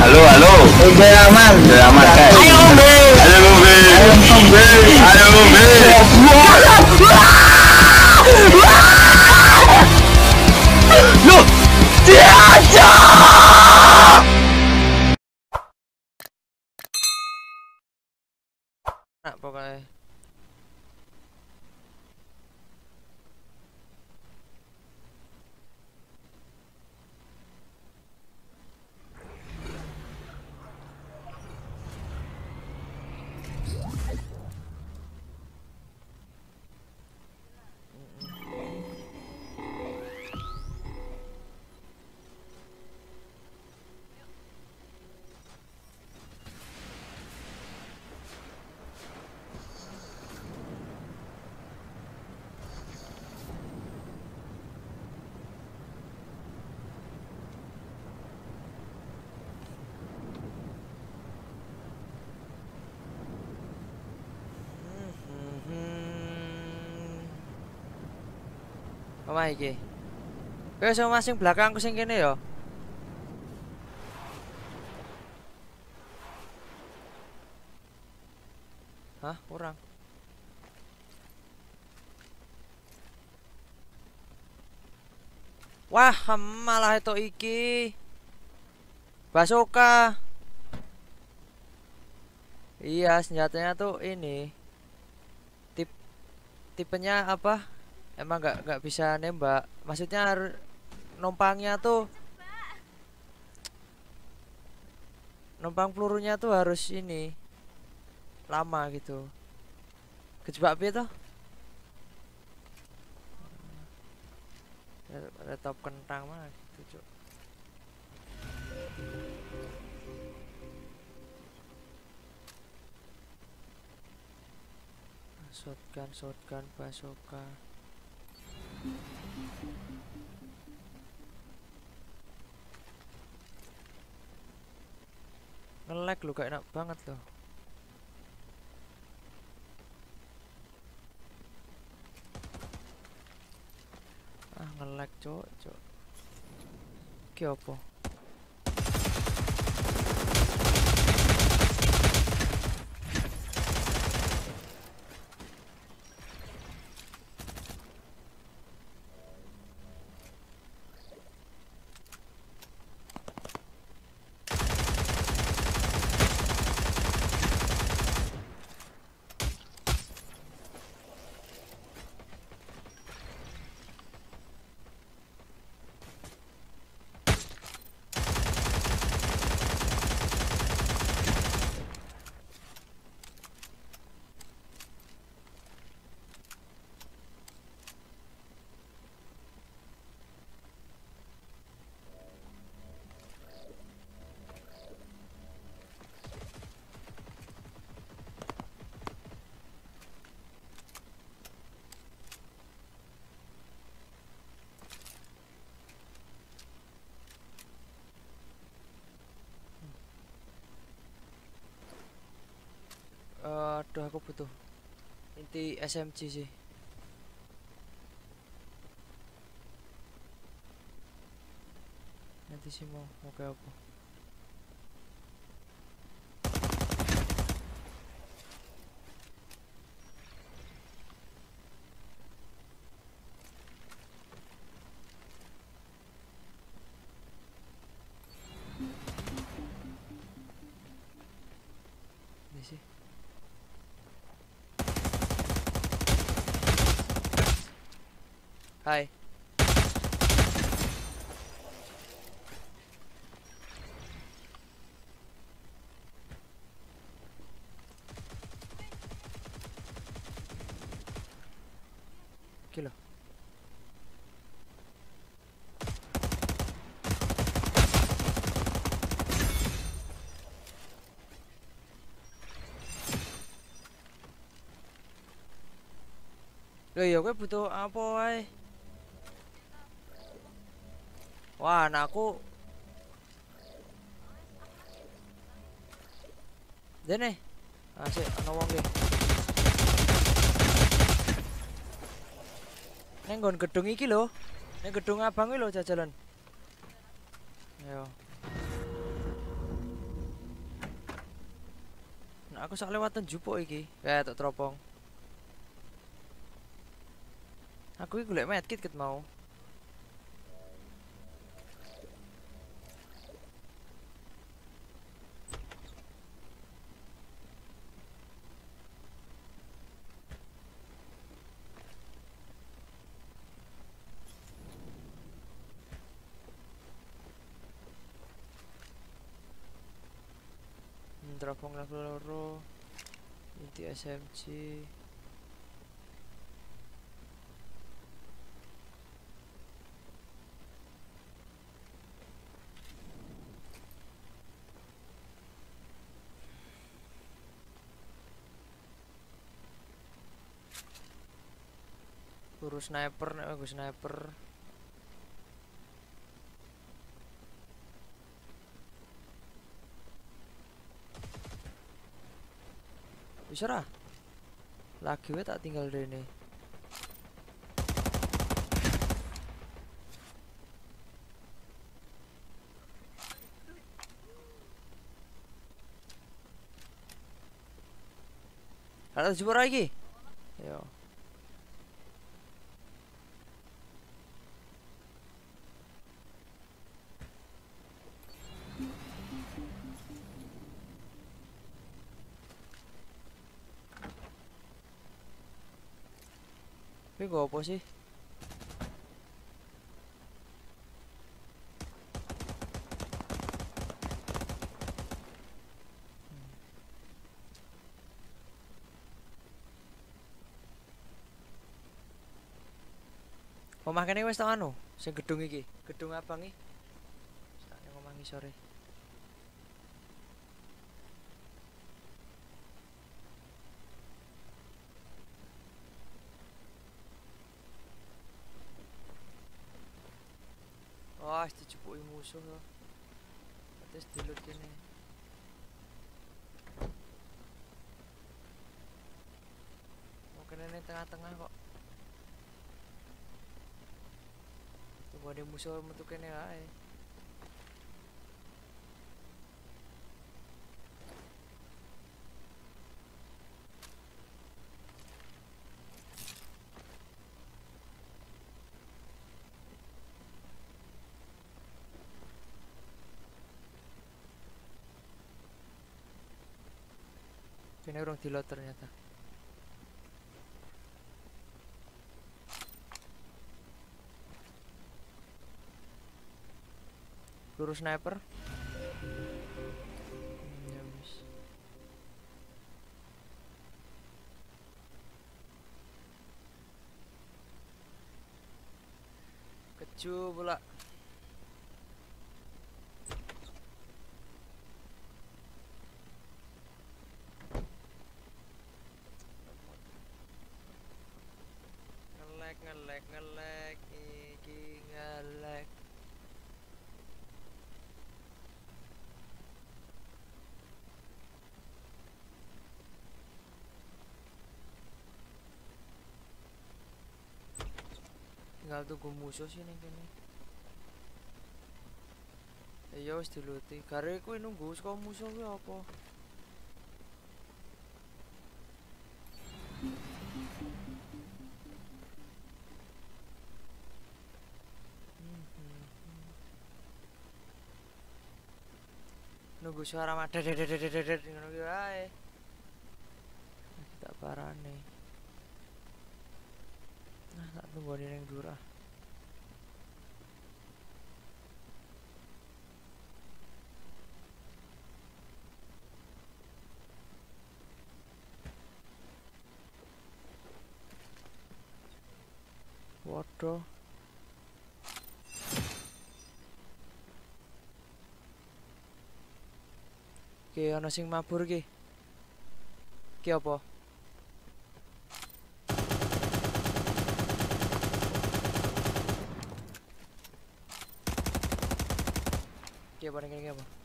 Aló, aló. Omah iki. Kowe sing masing belakangku sing kene ya. Hah, kurang. Wah, malah itu iki. Basoka. Iya, senjatanya tuh ini. Tip tipenya apa? Emang nggak nggak bisa nembak. Maksudnya numpangnya tuh numpang pelurunya tuh harus ini lama gitu. Kejebak piye toh? Ada- top kentang mah gitu, Cuk. shotgun shotgun basoka ngelag lu gak enak banget loh ah ngelag cok cok. Ki apa butuh inti SMG sih. Nanti sih mau mau kayak apa Hai Kilo Loh iya kowe butuh apa wae? Wah, anakku Dene. Asik ana wong ge. Neng nggon gedung iki lho. Neng gedung abang iki lho jajalan. Ayo. Nah, aku sak lewatan jupuk iki. Kayak tak teropong. Aku iki golek medkit ket mau. Teropong level loro. Inti SMG. Turu sniper nek sniper. Bisa ra? Lagi we tak tinggal rene. Ada jebur lagi. Tapi gak apa sih? Omah kene wis tak anu, sing gedung iki, gedung abang iki. Tak ning omah sore. Wah, dicepuki musuh loh. Terus dilut kene. Mungkin ini tengah-tengah kok. Tunggu ada musuh metu kene ae. Kene urung dilot ternyata. Peluru sniper. Hmm, ya. Kecu pula. Tunggu musuh sih ning kene ya wis diluti gare kuwi nunggu saka musuh kuwi apa nunggu suara madet dedet dedet dedet ngono ki wae tak parane Nah, tak tunggu yang supporto oke ana sing mabur iki Iki apa? Iki apa ini apa?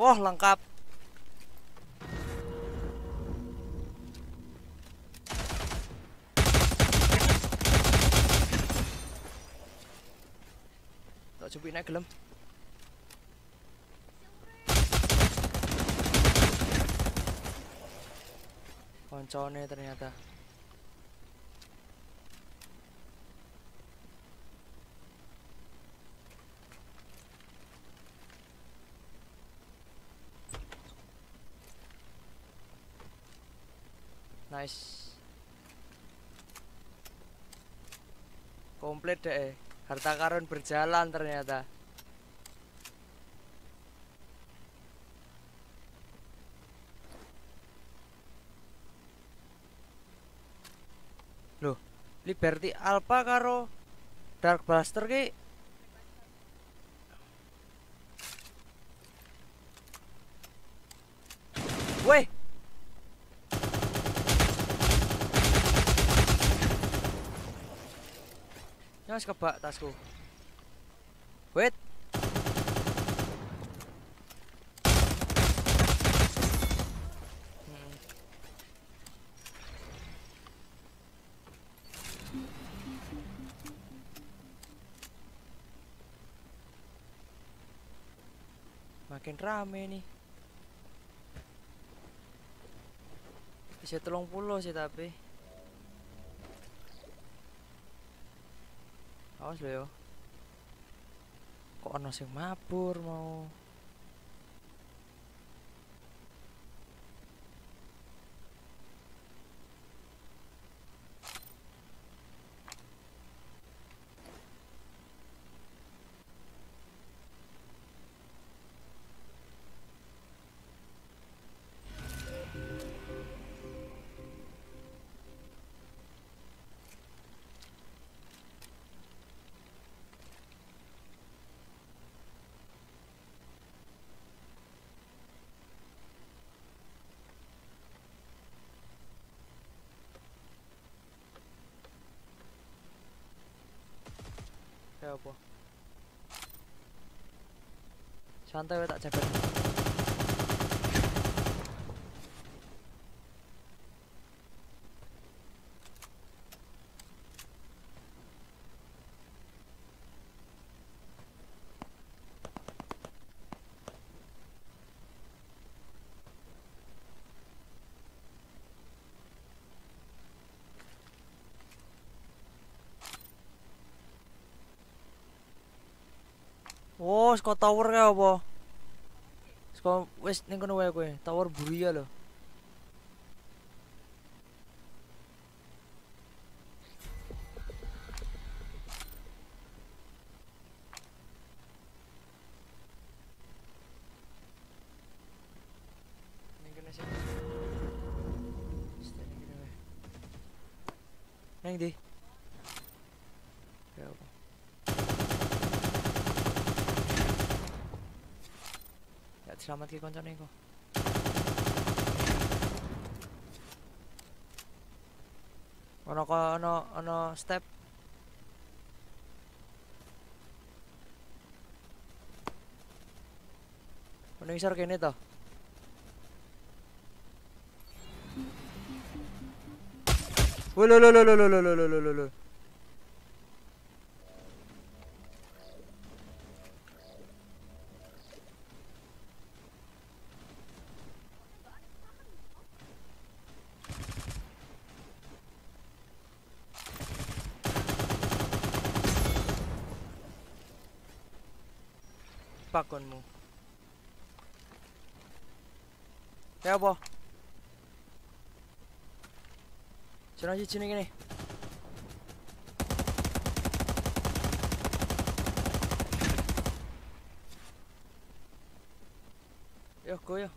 Wah, lengkap. Tak coba naik gelem. Koncone ternyata. Nice. Komplit deh. Harta karun berjalan ternyata. Loh, Liberty Alpha karo Dark Blaster ki Weh, wis kebak tasku. Wait. Hmm. Makin rame nih. Bisa telung puluh sih tapi. Awas lo yo. Kok ono sing mabur mau. शांत हुए अच्छा कर Oh, saka tower kae apa? Saka wis ning kono wae kowe, tower Buria lho. Ning kene Ya selamat ke koncone iku. Ono ono ono step. Ono isor kene to. Woi lo lo lo lo lo lo lo lo lo lo pakkonmu. Helpo. Sini sih sini gini. Yuk, go yuk.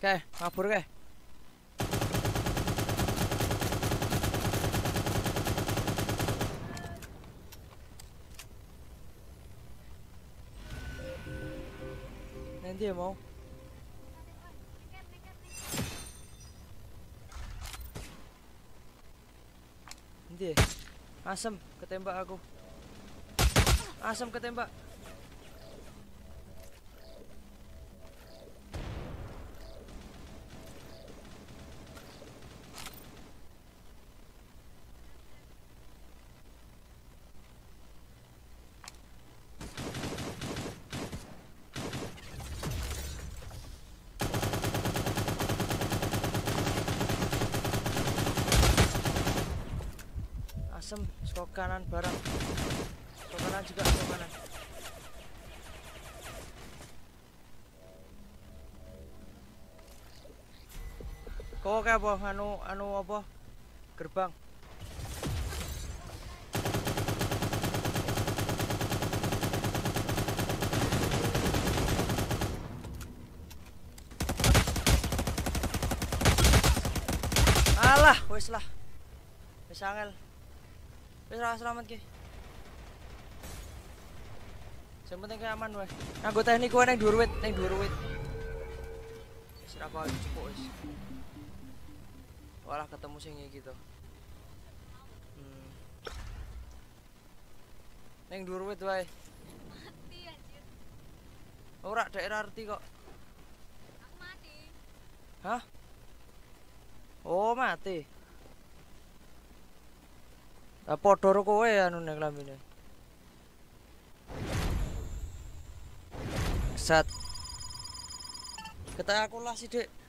Oke, kabur ke. Nanti ya mau. Nanti. Asem ketembak aku. Asem ketembak. Skok kanan barang. Skok kanan juga, skok kanan. Kau kayak apa? Anu, anu apa? Gerbang. Alah, wes lah. Wes angel. Wis ora selamat ki. Sing penting ki aman wae. Nganggo teknik kowe ning dhuwur wit, ning dhuwur wit. Wis ora apa cukup wis. Walah ketemu sing iki to. Hmm. Ning dhuwur wit wae. mati anjir Ora daerah arti kok. aku mati Hah? Oh, mati. Ah, Podor kowe anune nek Sat. Set. Ketek aku lah sih, Dik.